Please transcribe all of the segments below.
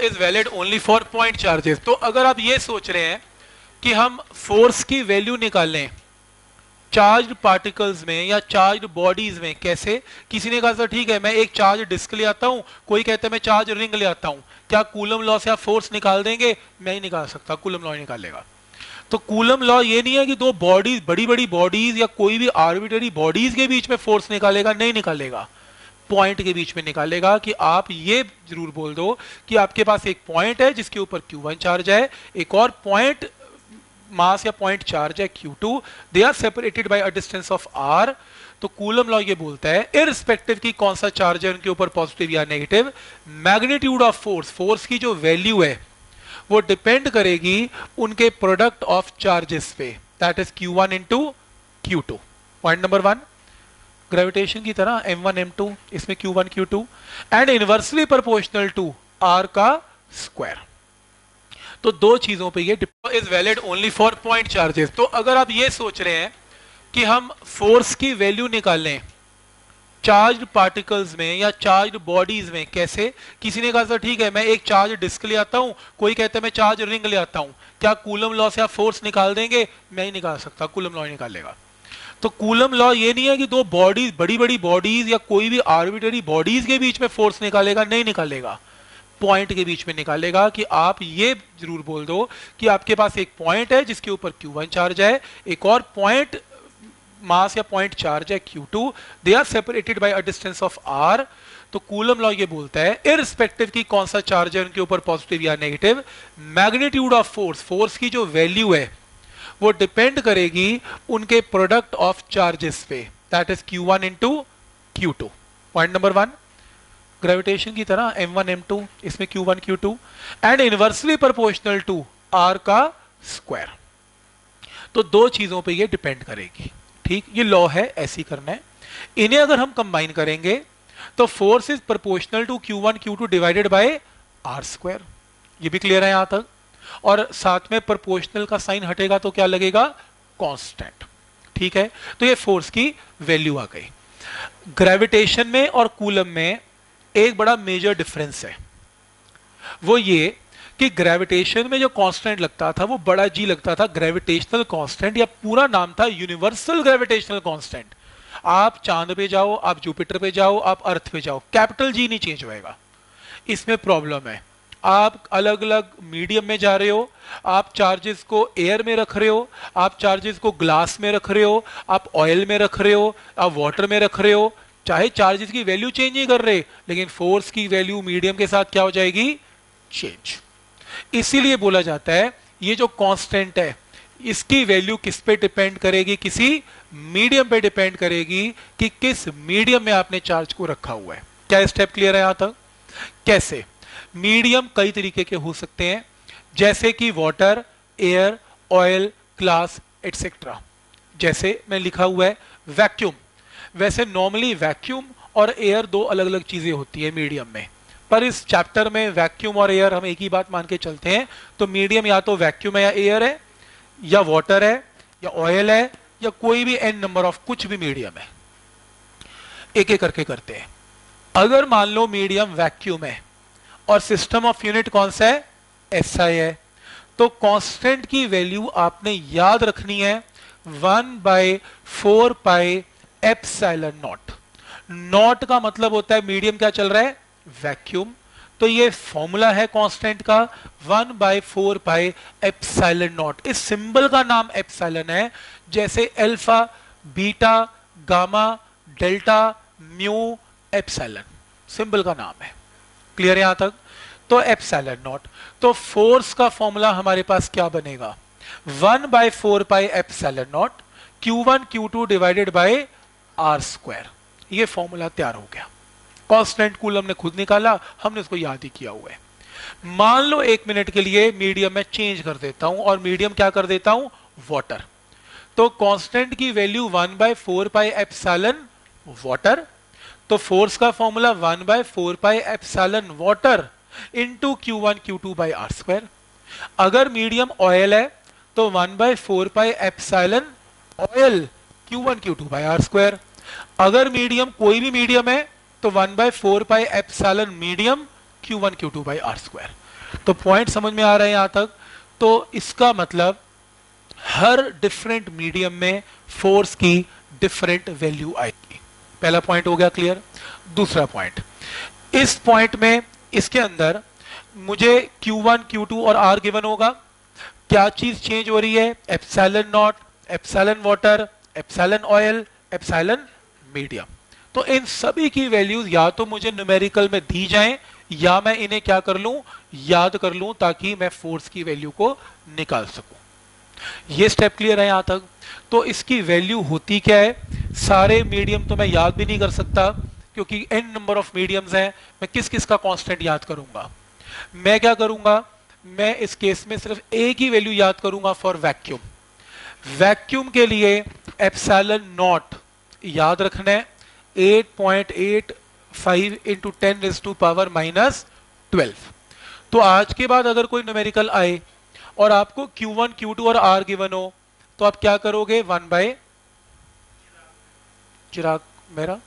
Is valid only for point charges तो अगर आप ये सोच रहे हैं कि हम फोर्स की वैल्यू निकालें चार्ज पार्टिकल्स में या चार्ज बॉडीज में, कैसे? किसी ने कहा, सर, ठीक है, मैं एक चार्ज डिस्क ले आता हूँ, कोई कहता है, मैं चार्ज रिंग ले आता हूँ, क्या कूलम लॉ से आप फोर्स निकाल देंगे? मैं ही निकाल सकता कूलम लॉ निकालेगा तो कूलम लॉ ये नहीं है कि दो बॉडीज बड़ी बड़ी बॉडीज या कोई भी आर्बिटरी बॉडीज के बीच में फोर्स निकालेगा, नहीं निकालेगा। पॉइंट के बीच में निकालेगा कि आप ये ज़रूर बोल दो कि आपके पास एक पॉइंट है जिसके ऊपर Q1 चार्ज है, एक और पॉइंट मास या पॉइंट चार्ज है Q2 they are separated by a distance of R. तो कूलम लॉ ये बोलता है इररिस्पेक्टिव की कौन सा चार्ज है उनके ऊपर पॉजिटिव या negative magnitude of force force की जो वैल्यू है, वो डिपेंड करेगी उनके प्रोडक्ट ऑफ़ चार्जेस पे. That is Q1 one into Q two point number one gravitation की तरह m1 m2 इसमें q1 q2 and inversely proportional to r का स्क्वायर तो दो चीज़ों पे ये is valid only for point charges तो अगर आप ये सोच रहे हैं कि हम फोर्स की वैल्यू निकालें चार्ज पार्टिकल्स में या चार्ज बॉडीज में, कैसे? किसी ने कहा, सर, ठीक है, मैं एक चार्ज डिस्क ले आता हूँ, कोई कहता है, मैं चार्ज रिंग ले आता हूँ. क्या कूलम लॉ से आप फोर्स निकाल देंगे? मैं ही निकाल सकता कूलम लॉ निकालेगा तो कूलम लॉ ये नहीं है कि दो बॉडीज बड़ी बड़ी बॉडीज या कोई भी आर्बिटरी बॉडीज के बीच में फोर्स निकालेगा, नहीं निकालेगा। पॉइंट के बीच में निकालेगा कि आप ये ज़रूर बोल दो कि आपके पास एक पॉइंट है जिसके ऊपर Q1 चार्ज है, एक और पॉइंट मास या पॉइंट चार्ज है Q2 they are separated by a distance of R तो कूलम लॉ ये बोलता है इरिस्पेक्टिव की कौन सा चार्ज है, उनके ऊपर पॉजिटिव या negative magnitude of force force की जो वैल्यू है वो डिपेंड करेगी उनके प्रोडक्ट ऑफ़ चार्जेस पे। That is Q1 one into Q two point number one gravitation की तरह m1 m2 इसमें q1 q2 and inversely proportional to r का स्क्वायर तो दो चीज़ों पे ये डिपेंड करेगी। ठीक, ये लॉ है, ऐसी करना है। इन्हें अगर हम कंबाइन करेंगे तो force is proportional to q1 q2 divided by r square ये भी क्लियर है यहाँ तक? और साथ में प्रोपोर्शनल का साइन हटेगा तो क्या लगेगा? कांस्टेंट ठीक है? तो ये फोर्स की वैल्यू आ गई। ग्रेविटेशन में और कूलम में एक बड़ा मेजर डिफरेंस है। वो ये कि ग्रेविटेशन में जो कांस्टेंट लगता था, वो बड़ा जी लगता था ग्रेविटेशनल कांस्टेंट या पूरा नाम था यूनिवर्सल ग्रेविटेशनल कांस्टेंट आप चाँद पे जाओ, आप जुपिटर पे जाओ, आप अर्थ पे जाओ कैपिटल जी नहीं चेंज होएगा। इसमें प्रॉब्लम है। आप अलग अलग मीडियम में जा रहे हो, आप चार्जेस को एयर में रख रहे हो, आप चार्जेस को ग्लास में रख रहे हो, आप ऑयल में रख रहे हो, आप वाटर में रख रहे हो, चाहे चार्जेस की वैल्यू चेंज नहीं कर रहे, लेकिन फोर्स की वैल्यू मीडियम के साथ क्या हो जाएगी? चेंज इसीलिए बोला जाता है, ये जो कांस्टेंट है, इसकी वैल्यू किस पे डिपेंड करेगी? किसी मीडियम पे डिपेंड करेगी कि किस मीडियम में आपने चार्ज को रखा हुआ है। क्या स्टेप क्लियर है यहाँ तक? कैसे? मीडियम कई तरीके के हो सकते हैं, जैसे कि water air oil glass etcetera जैसे मैं लिखा हुआ है वैक्यूम वैसे नॉर्मली वैक्यूम और एयर दो अलग अलग चीज़ें होती है मीडियम में. पर इस चैप्टर में वैक्यूम और एयर हम एक ही बात मान के चलते हैं तो मीडियम या तो वैक्यूम है या एयर है, या वाटर है, या ऑयल है, या कोई भी एन नंबर ऑफ़ कुछ भी मीडियम है. एक एक करके करते हैं. अगर मान लो मीडियम वैक्यूम है और सिस्टम ऑफ़ यूनिट कौन सा है? एस आई है। तो कांस्टेंट की वैल्यू आपने याद रखनी है। One by four pi epsilon naught naught का मतलब होता है मीडियम क्या चल रहा है? वैक्यूम तो ये फॉर्मूला है कांस्टेंट का। One by four pi epsilon naught इस सिंबल का नाम एप्साइलन है। जैसे alpha beta gamma delta mu epsilon symbol का नाम है। क्लियर यहाँ तक? तो एप्साइलन नॉट तो फोर्स का फॉर्मूला हमारे पास क्या बनेगा? One by four pi epsilon naught Q one Q two divided by R square ये फॉर्मूला तैयार हो गया। कॉन्स्टेंट कूलम ने खुद निकाला, हमने उसको याद ही किया हुआ है। मान लो एक मिनट के लिए मीडियम में चेंज कर देता हूँ और मीडियम क्या कर देता हूँ? वाटर तो कांस्टेंट की value one by four pi epsilon water तो फोर्स का formula one by four pi epsilon water into Q one Q two by R square अगर मीडियम ऑयल है तो one by four pi epsilon oil Q one Q two by R square अगर medium कोई भी medium है तो one by four pi epsilon medium Q one Q two by R square तो point समझ में आ रहा है यहाँ तक? तो इसका मतलब हर डिफरेंट मीडियम में फोर्स की डिफरेंट वैल्यू आएगी। पहला पॉइंट हो गया क्लियर दूसरा पॉइंट इस पॉइंट में इसके अंदर मुझे Q1, Q2 और R गिवन होगा। क्या चीज़ चेंज हो रही है? Epsilon naught epsilon water epsilon oil epsilon medium तो इन सभी की वैल्यूज़ या तो मुझे न्यूमेरिकल में दी जाएँ या मैं इन्हें क्या कर लूँ? याद कर लूँ ताकि मैं फोर्स की वैल्यू को निकाल सकूँ। ये स्टेप क्लियर है यहाँ तक। तो इसकी वैल्यू होती क्या है? सारे मीडियम तो मैं याद भी नहीं कर सकता क्योंकि एन नंबर ऑफ़ मीडियम्स हैं मैं किस किस का कांस्टेंट याद करूँगा। मैं क्या करूँगा? मैं इस केस में सिर्फ़ एक ही वैल्यू याद करूँगा फॉर वैक्यूम वैक्यूम के लिए एप्सैलन नॉट याद रखना है 8.85 into ten is to power minus twelve तो आज के बाद अगर कोई न्यूमेरिकल आए और आपको Q1, Q2 और R गिवन हो तो आप क्या करोगे? वन बाय चिराग मेरा?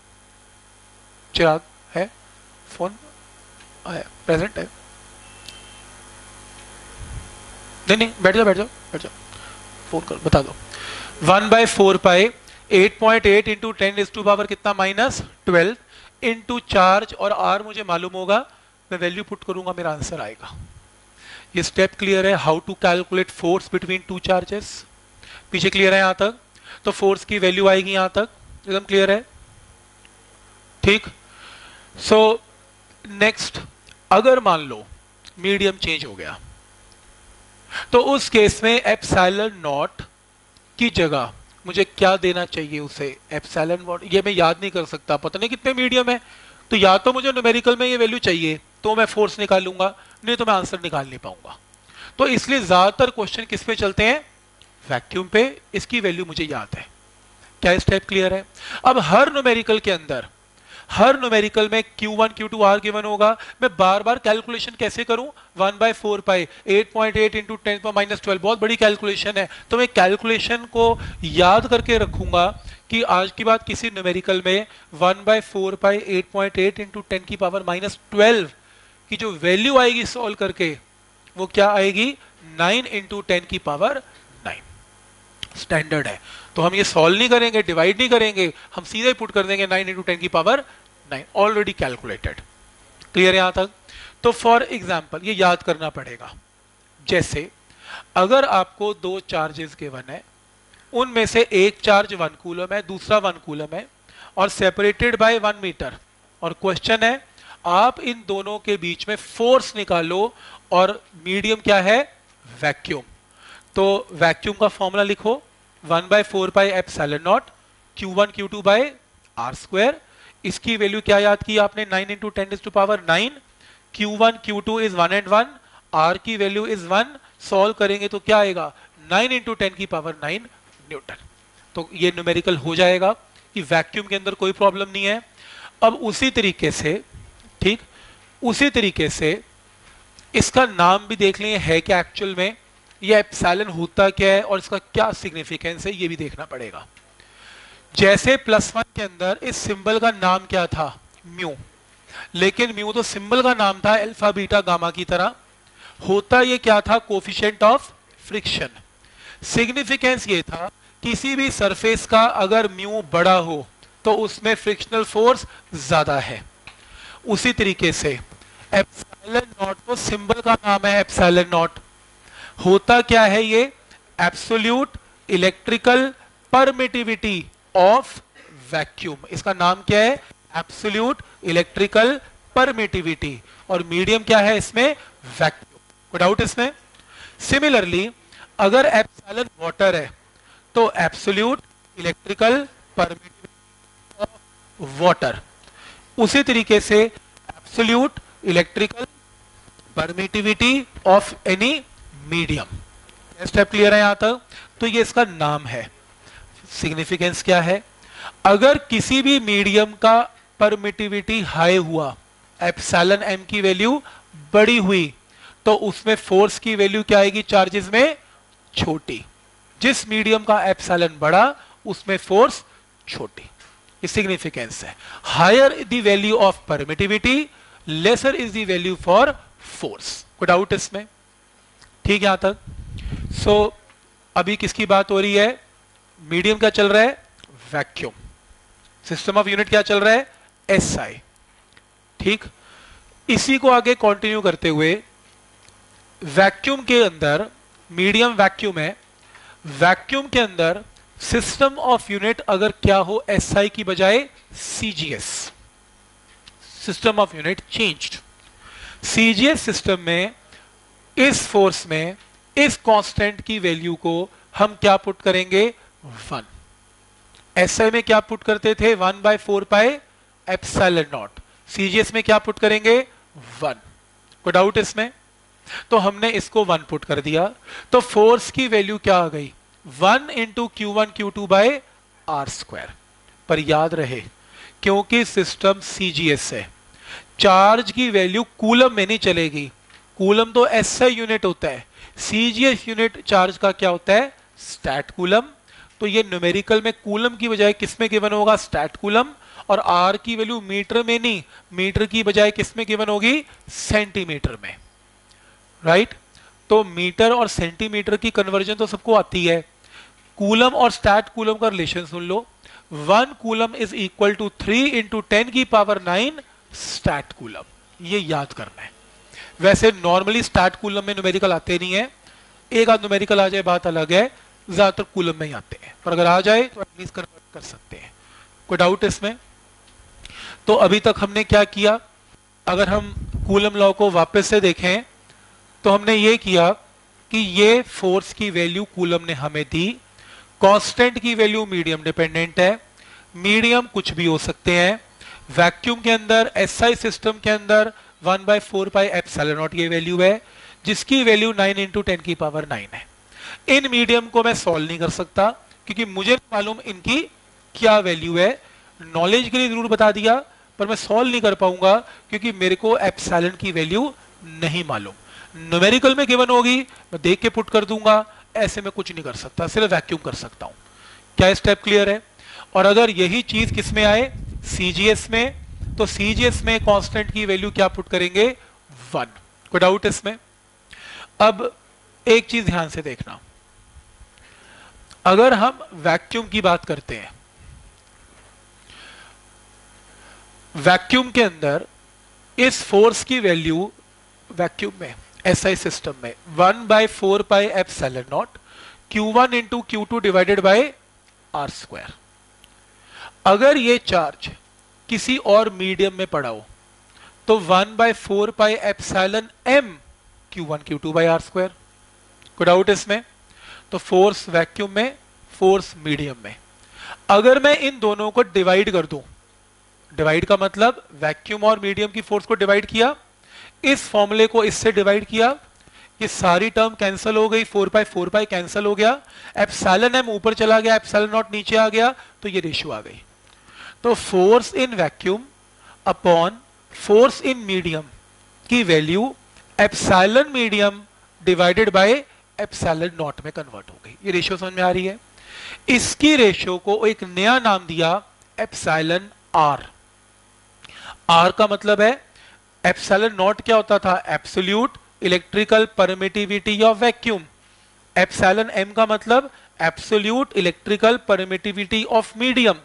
चिराग है? फ़ोन आया, प्रेजेंट है। नहीं नहीं, बैठ जाओ बैठ जाओ बैठ जाओ। फ़ोन कर, बता दो। One by four pi 8.8 point eight into ten is to power कितना माइनस ट्वेल्व इंटू चार्ज और आर मुझे मालूम होगा, मैं वैल्यू पुट करूँगा, मेरा आंसर आएगा। ये स्टेप क्लियर है how to calculate force between two charges पीछे क्लियर है यहाँ तक तो फोर्स की वैल्यू आएगी यहाँ तक। एकदम क्लियर है? ठीक? सो नेक्स्ट अगर मान लो मीडियम चेंज हो गया तो उस केस में एप्साइलन नॉट की जगह मुझे क्या देना चाहिए उसे? एप्साइलन वॉट ये मैं याद नहीं कर सकता, पता नहीं कितने मीडियम है। तो या तो मुझे न्यूमेरिकल में ये वैल्यू चाहिए तो मैं फोर्स निकालूँगा, नहीं तो मैं आंसर निकाल नहीं पाऊँगा। तो इसलिए ज़्यादातर क्वेश्चन किस पे चलते हैं? वैक्यूम पे, इसकी वैल्यू मुझे याद है। क्या स्टेप क्लियर है? अब हर न्यूमेरिकल के अंदर हर न्यूमेरिकल में Q1, Q2, R गिवन होगा। मैं बार बार कैलकुलेशन कैसे करूँ? One by four pi eight point eight into ten minus twelve बहुत बड़ी कैलकुलेशन है। तो मैं कैलकुलेशन को याद करके रखूँगा कि आज की बात किसी न्यूमेरिकल में one by four pi eight point eight into ten की पावर माइनस ट्वेल्व की जो वैल्यू आएगी सॉल्व करके वो क्या आएगी? नाइन इंटू टेन की पावर स्टैंडर्ड है। तो हम ये सॉल्व नहीं करेंगे डिवाइड नहीं करेंगे, हम सीधे पुट कर देंगे नाइन इंटू टेन की power nine already calculated clear यहाँ तक? तो फॉर एग्ज़ाम्पल ये याद करना पड़ेगा। जैसे, अगर आपको दो चार्जेस गिवन है, उनमें से एक चार्ज वन कूलम है, दूसरा वन कूलम है, और सेपरेटेड बाय वन मीटर और क्वेश्चन है, आप इन दोनों के बीच में फोर्स निकालो, और मीडियम क्या है? वैक्यूम तो वैक्यूम का फॉर्मूला लिखो one by four pi epsilon naught Q one Q two by R square इसकी वैल्यू क्या याद की आपने? Nine into ten is to power nine Q one Q two is one and one R की value is one solve करेंगे तो क्या आएगा? नाइन इंटू टेन की पावर नाइन न्यूटन तो ये न्यूमेरिकल हो जाएगा कि वैक्यूम के अंदर कोई प्रॉब्लम नहीं है। अब उसी तरीके से, ठीक? उसी तरीके से इसका नाम भी देख लें है क्या एक्चुअल में? ये एप्साइलन होता क्या है और इसका क्या सिग्निफिकेंस है, ये भी देखना पड़ेगा। जैसे प्लस वन के अंदर इस सिंबल का नाम क्या था? म्यू लेकिन म्यू तो सिंबल का नाम था अल्फ़ा बीटा गामा की तरह। होता ये क्या था? कोफिशेंट ऑफ़ फ्रिक्शन सिग्निफिकेंस ये था, किसी भी सरफेस का अगर म्यू बड़ा हो तो उसमें फ्रिक्शनल फोर्स ज़्यादा है। उसी तरीके से एप्साइलन नॉट तो सिंबल का नाम है एप्साइलन नॉट होता क्या है ये? Absolute electrical permittivity of vacuum इसका नाम क्या है? एब्सोल्यूट इलेक्ट्रिकल परमिटिविटी और मीडियम क्या है इसमें? वैक्यूम डाउट इसमें? सिमिलरली अगर एप्सैलन वाटर है तो absolute electrical permittivity of water उसी तरीके से absolute electrical permittivity of any medium step clear है यहाँ तक? तो ये इसका नाम है। सिग्निफिकेंस क्या है? अगर किसी भी मीडियम का परमिटिविटी हाई हुआ एप्सैलन एम की वैल्यू बड़ी हुई तो उसमें फोर्स की वैल्यू क्या आएगी चार्जेस में? छोटी। जिस मीडियम का एप्सैलन बड़ा, उसमें फोर्स छोटी। सिग्निफिकेंस है। Higher the value of permittivity lesser is the value for force कोई डाउट इसमें। ठीक यहाँ तक? सो so, अभी किसकी बात हो रही है? मीडियम क्या चल रहा है? वैक्यूम सिस्टम ऑफ़ यूनिट क्या चल रहा है? एस आई ठीक? इसी को आगे कंटिन्यू करते हुए वैक्यूम के अंदर मीडियम वैक्यूम है वैक्यूम के अंदर सिस्टम ऑफ़ यूनिट अगर क्या हो एस आई की बजाय CGS system of unit changed CGS system में इस फोर्स में, इस कांस्टेंट की वैल्यू को हम क्या पुट करेंगे? वन एसआई में क्या पुट करते थे? One by four pi epsilon naught CGS में क्या पुट करेंगे? वन कोई डाउट इसमें? तो हमने इसको वन पुट कर दिया। तो फोर्स की वैल्यू क्या आ गई? One into Q one Q two by R square पर याद रहे, क्योंकि सिस्टम सीजीएस है। चार्ज की वैल्यू कूलम में नहीं चलेगी। कूलम तो एसआई यूनिट होता है। सीजीएस यूनिट चार्ज का क्या होता है? Stat coulomb. तो ये न्यूमेरिकल में कूलम की बजाय किसमें गिवन होगा? Stat coulomb. और आर की वैल्यू मीटर में नहीं मीटर की बजाय किसमें गिवन होगी? सेंटीमीटर में। राइट तो मीटर और सेंटीमीटर की कन्वर्जन तो सबको आती है। कूलम और स्टैट कूलम का रिलेशन सुन लो। One coulomb is equal to three into ten की पावर नाइन स्टैट कूलम। ये याद करना है। वैसे नॉर्मली स्टार्ट कूलम में न्यूमेरिकल आते नहीं है। एक आध न्यूमेरिकल आ जाए, बात अलग है। ज़्यादातर कूलम में ही आते हैं। पर अगर आ जाए तो एटलीस्ट कन्वर्ट कर सकते हैं। कोई डाउट इसमें? तो अभी तक हमने क्या किया? अगर हम कूलम लॉ को वापस से देखें तो हमने ये किया कि ये फोर्स की वैल्यू कूलम ने हमें दी। कांस्टेंट की वैल्यू मीडियम डिपेंडेंट है। मीडियम कुछ भी हो सकते हैं। वैक्यूम के अंदर एसआई सिस्टम के अंदर one by four pi epsilon naught ये वैल्यू है, जिसकी वैल्यू नाइन इंटू टेन की पावर नाइन है। इन मीडियम को मैं सॉल्व नहीं कर सकता, क्योंकि मुझे मालूम इनकी क्या वैल्यू है। नॉलेज के लिए ज़रूर बता दिया, पर मैं सॉल्व नहीं कर पाऊँगा, क्योंकि मेरे को एप्सलन की वैल्यू नहीं मालूम। न्यूमेरिकल में गिवन होगी, मैं देख के पुट कर दूँगा, ऐसे में कुछ नहीं कर सकता, सिर्फ़ वैक्यूम कर सकता हूँ। क्या स्टेप क्लियर है? और अगर यही चीज़ किसमें आए? सीजीएस में। तो सीजीएस में कांस्टेंट की वैल्यू क्या पुट करेंगे? वन कोई डाउट इसमें. अब एक चीज़ ध्यान से देखना। अगर हम वैक्यूम की बात करते हैं वैक्यूम के अंदर इस फोर्स की वैल्यू वैक्यूम में एसआई सिस्टम में one by four by epsilon naught Q one into Q two divided by R square अगर ये चार्ज किसी और मीडियम में हो तो one by four pi epsilon M Q one Q two by R square को doubt इसमें? तो फोर्स वैक्यूम में फोर्स मीडियम में। अगर मैं इन दोनों को डिवाइड कर दूँ डिवाइड का मतलब वैक्यूम और मीडियम की फोर्स को डिवाइड किया, इस फॉर्मूले को इससे डिवाइड किया, ये सारी टर्म कैंसिल हो गई four pi four pi cancel हो गया एप्साइलन एम ऊपर चला गया एप्साइलन नॉट नीचे आ गया तो ये रेशियो आ गई। तो force in vacuum upon force in medium की value epsilon medium divided by epsilon naught में कन्वर्ट हो गई। ये रेशियो समझ में आ रही है? इसकी रेशियो को एक नया नाम दिया एप्साइलन आर आर का मतलब है एप्साइलन नॉट क्या होता था? Absolute electrical permittivity of vacuum epsilon M का मतलब absolute electrical permittivity of medium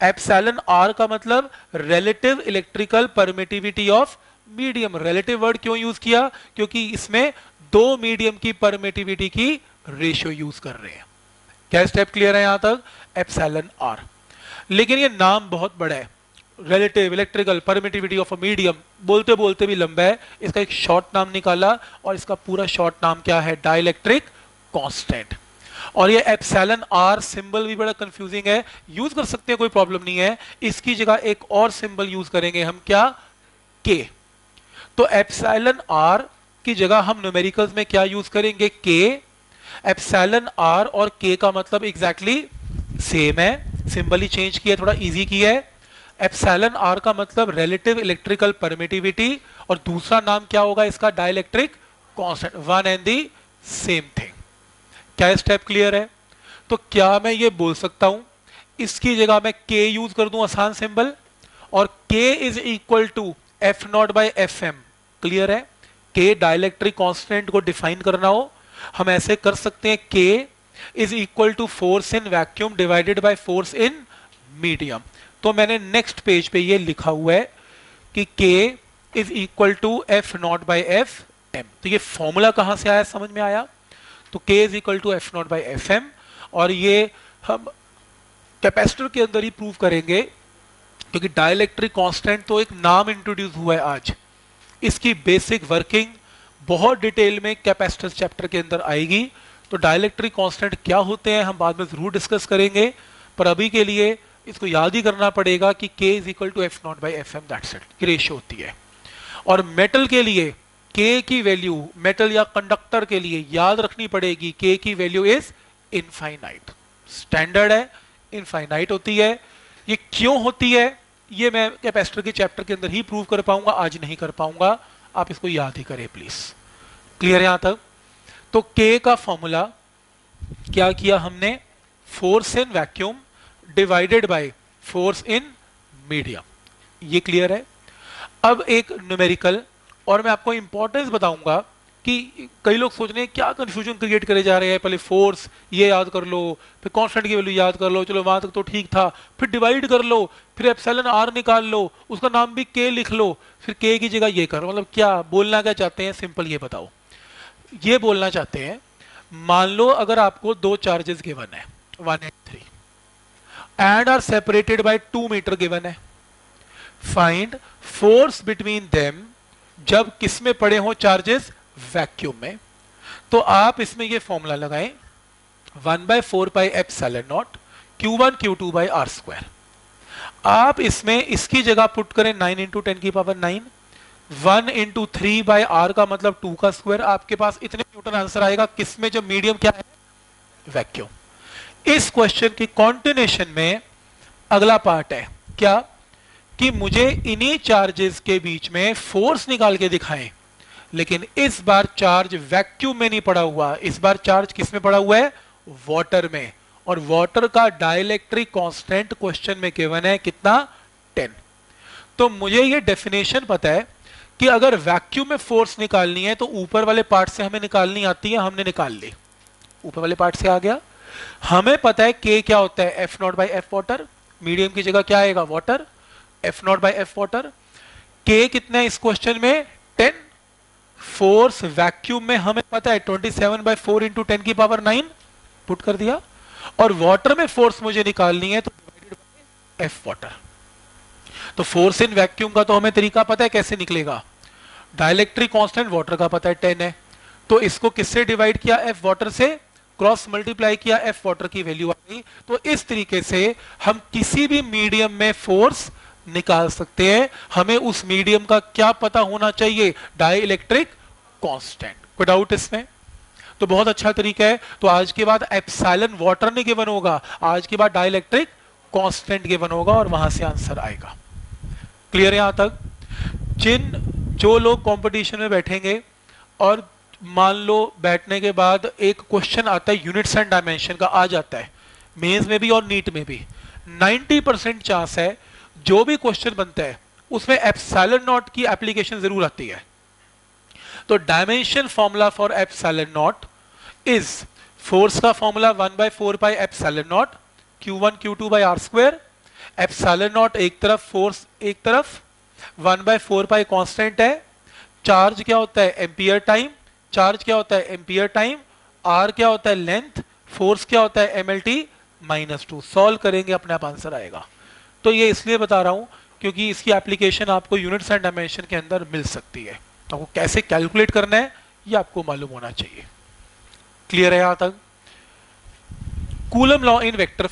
epsilon R का मतलब relative electrical permittivity of medium relative word क्यों यूज़ किया? क्योंकि इसमें दो मीडियम की परमिटिविटी की रेशियो यूज़ कर रहे हैं। क्या स्टेप क्लियर है यहाँ तक? एप्सैलन आर लेकिन ये नाम बहुत बड़ा है। Relative electrical permittivity of a medium बोलते बोलते भी लंबा है। इसका एक शॉर्ट नाम निकाला और इसका पूरा शॉर्ट नाम क्या है? डाइलेक्ट्रिक कांस्टेंट और ये एप्सैलन आर सिंबल भी बड़ा कंफ्यूजिंग है। यूज़ कर सकते हैं, कोई प्रॉब्लम नहीं है। इसकी जगह एक और सिंबल यूज़ करेंगे हम क्या? के तो एप्सैलन आर की जगह हम न्यूमेरिकल्स में क्या यूज़ करेंगे? के एप्सैलन आर और के का मतलब एग्जैक्टली सेम है। सिंबल ही चेंज किया थोड़ा इजी किया है। एप्सैलन आर का मतलब रिलेटिव इलेक्ट्रिकल परमिटिविटी और दूसरा नाम क्या होगा इसका? Dielectric constant one and the same thing क्या स्टेप क्लियर है? तो क्या मैं ये बोल सकता हूँ, इसकी जगह मैं के यूज़ कर दूँ आसान सिंबल और K is equal to F naught by F M clear है? के डायलैक्ट्रिक कांस्टेंट को डिफाइन करना हो, हम ऐसे कर सकते हैं K is equal to force in vacuum divided by force in medium तो मैंने नेक्स्ट पेज पे ये लिखा हुआ है कि K is equal to F naught by F M तो ये फॉर्मूला कहाँ से आया, समझ में आया? तो K is equal to F naught by F M और ये हम कैपेसिटर के अंदर ही प्रूव करेंगे क्योंकि डायलैक्ट्रिक कांस्टेंट तो एक नाम इंट्रोड्यूस हुआ है आज। इसकी बेसिक वर्किंग बहुत डिटेल में कैपेसिटर चैप्टर के अंदर आएगी। तो डायलैक्ट्रिक कांस्टेंट क्या होते हैं हम बाद में ज़रूर डिस्कस करेंगे, पर अभी के लिए इसको याद ही करना पड़ेगा कि k is equal to F naught by F M that's it की रेशियो होती है। और मेटल के लिए k की वैल्यू मेटल या कंडक्टर के लिए याद रखनी पड़ेगी. के की वैल्यू इज़ इनफाइनाइट स्टैंडर्ड है इनफाइनाइट होती है. ये क्यों होती है? ये मैं कैपेसिटर के चैप्टर के अंदर ही प्रूव कर पाऊँगा, आज नहीं कर पाऊँगा. आप इसको याद ही करें प्लीज़ क्लियर यहाँ तक? तो के का फॉर्मूला क्या किया हमने? Force in vacuum divided by force in medium ये क्लियर है? अब एक न्यूमेरिकल और मैं आपको इंपॉर्टेंस बताऊँगा कि कई लोग सोच रहे हैं, क्या कंफ्यूजन क्रिएट करे जा रहे हैं? पहले फोर्स ये याद कर लो, फिर कॉन्स्टेंट की वैल्यू याद कर लो, चलो वहाँ तक तो ठीक था, फिर डिवाइड कर लो, फिर एप्सिलॉन आर निकाल लो, उसका नाम भी के लिख लो, फिर के की जगह ये करो। मतलब क्या, बोलना क्या चाहते हैं? सिंपल ये बताओ। ये बोलना चाहते हैं, मान लो अगर आपको दो चार्जेस गिवन है one and three and R separated by two metre given है। फाइंड फोर्स बिटवीन देम जब किसमें पड़े हो चार्जेस वैक्यूम में। तो आप इसमें ये फॉर्मूला लगाएँ। One by four by epsilon naught, Q one, Q two by R square. आप इसमें इसकी जगह पुट करें नाइन इंटू टेन की power nine. One into three by R का मतलब टू का स्क्वायर। आपके पास इतने न्यूटन आंसर आएगा किसमें जो मीडियम क्या है? वैक्यूम इस क्वेश्चन की कॉन्टिन्यूशन में अगला पार्ट है। क्या? कि मुझे इन्हीं चार्जेस के बीच में फोर्स निकाल के दिखाएँ। लेकिन इस बार चार्ज वैक्यूम में नहीं पड़ा हुआ। इस बार चार्ज किसमें पड़ा हुआ है? वाटर में। और वाटर का डायलैक्ट्रिक कांस्टेंट क्वेश्चन में केवन है कितना? 10 तो मुझे ये डेफिनेशन पता है कि अगर वैक्यूम में फोर्स निकालनी है तो ऊपर वाले पार्ट से हमें निकालनी आती है, हमने निकाल ली। ऊपर वाले पार्ट से आ गया। हमें पता है के क्या होता है? F naught by F water medium की जगह क्या आएगा? Water F naught by F water के कितना इस क्वेश्चन में? टेन फोर्स वैक्यूम में हमें पता है 27 seven by four into ten की पावर नाइन पुट कर दिया. और वाटर में फोर्स मुझे निकालनी है तो एफ़ वाटर तो फोर्स इन वैक्यूम का तो हमें तरीका पता है कैसे निकलेगा? डायलेक्ट्रिक कांस्टेंट वाटर का पता है टेन है. तो इसको किससे डिवाइड किया? एफ़ वाटर से. क्रॉस मल्टीप्लाई किया एफ़ वाटर की वैल्यू आ गई. तो इस तरीके से हम किसी भी मीडियम में फोर्स निकाल सकते हैं। हमें उस मीडियम का क्या पता होना चाहिए? डाई इलेक्ट्रिक कॉन्स्टेंट कोई डाउट इसमें? तो बहुत अच्छा तरीका है। तो आज के बाद एप्साइलन वाटर नहीं गिवन होगा। आज के बाद डाई इलेक्ट्रिक कांस्टेंट गिवन होगा और वहाँ से आंसर आएगा। क्लियर यहाँ तक? जिन जो लोग कंपटीशन में बैठेंगे और मान लो बैठने के बाद एक क्वेश्चन आता है यूनिट्स एंड डायमेंशन का आ जाता है। मेंस में भी और नीट में भी। 90 परसेंट चांस है जो भी क्वेश्चन बनता है, उसमें एप्साइलन नॉट की एप्लीकेशन ज़रूर आती है। तो dimension formula for epsilon naught is force का formula one by four by epsilon naught Q one Q two by R square epsilon naught एक तरफ़ फोर्स एक तरफ़ one by four by constant है। चार्ज क्या होता है? एम्पियर टाइम चार्ज क्या होता है? एम्पियर टाइम आर क्या होता है? लेंथ फोर्स क्या होता है? M L T minus two solve करेंगे, अपने आप आंसर आएगा। तो ये इसलिए बता रहा हूँ क्योंकि इसकी एप्लीकेशन आपको यूनिट्स एंड डायमेंशन के अंदर मिल सकती है। आपको कैसे कैलकुलेट करना है, ये आपको मालूम होना चाहिए। क्लियर है यहाँ तक? Coulomb law in vector